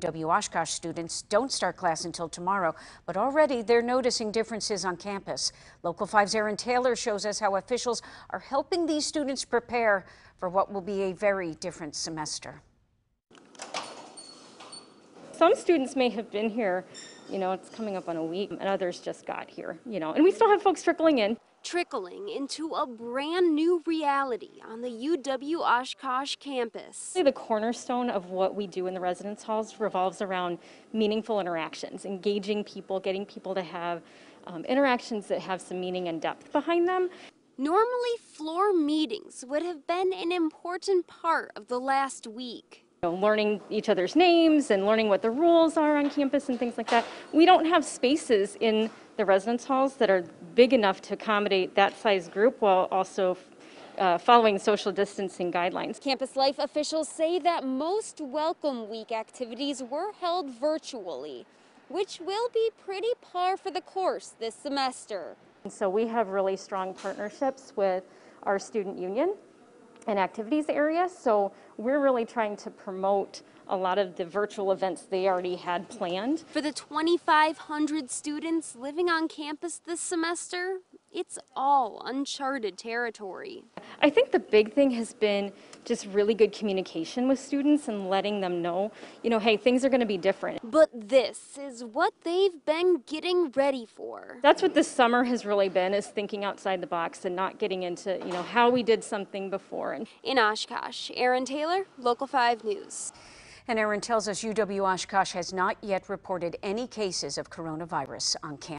W. Oshkosh students don't start class until tomorrow, but already they're noticing differences on campus. Local 5's Erinn Taylor shows us how officials are helping these students prepare for what will be a very different semester. Some students may have been here, you know, it's coming up on a week, and others just got here, you know, and we still have folks trickling in. trickling into a brand new reality on the UW Oshkosh campus. The cornerstone of what we do in the residence halls revolves around meaningful interactions, engaging people, getting people to have um, interactions that have some meaning and depth behind them. Normally, floor meetings would have been an important part of the last week. Know, learning each other's names and learning what the rules are on campus and things like that. We don't have spaces in the residence halls that are big enough to accommodate that size group while also uh, following social distancing guidelines. Campus life officials say that most Welcome Week activities were held virtually, which will be pretty par for the course this semester. And so we have really strong partnerships with our student union and activities area. So we're really trying to promote a lot of the virtual events they already had planned. For the 2,500 students living on campus this semester, it's all uncharted territory. I think the big thing has been just really good communication with students and letting them know, you know, hey, things are going to be different. But this is what they've been getting ready for. That's what this summer has really been is thinking outside the box and not getting into, you know, how we did something before. And In Oshkosh, Erinn Taylor, Local 5 News. And Erinn tells us UW Oshkosh has not yet reported any cases of coronavirus on campus.